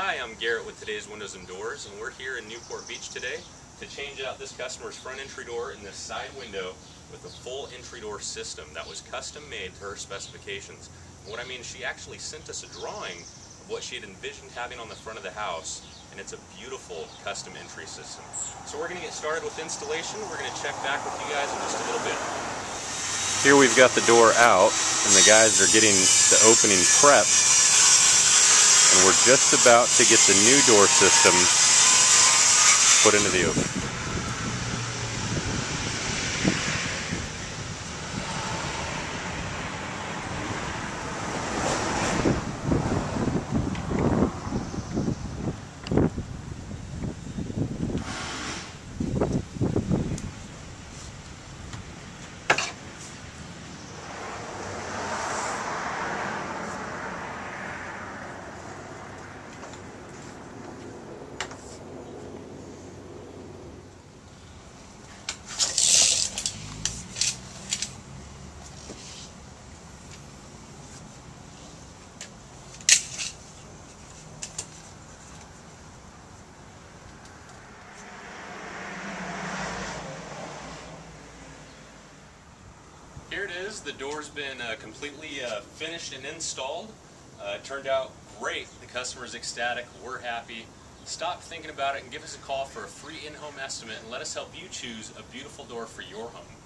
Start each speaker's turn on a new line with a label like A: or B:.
A: Hi, I'm Garrett with today's Windows and Doors, and we're here in Newport Beach today to change out this customer's front entry door and this side window with a full entry door system that was custom made to her specifications. And what I mean, she actually sent us a drawing of what she had envisioned having on the front of the house, and it's a beautiful custom entry system. So we're going to get started with installation. We're going to check back with you guys in just a little bit. Here we've got the door out, and the guys are getting the opening prepped and we're just about to get the new door system put into the oven. Here it is. The door's been uh, completely uh, finished and installed. Uh, it turned out great. The customer's ecstatic. We're happy. Stop thinking about it and give us a call for a free in-home estimate and let us help you choose a beautiful door for your home.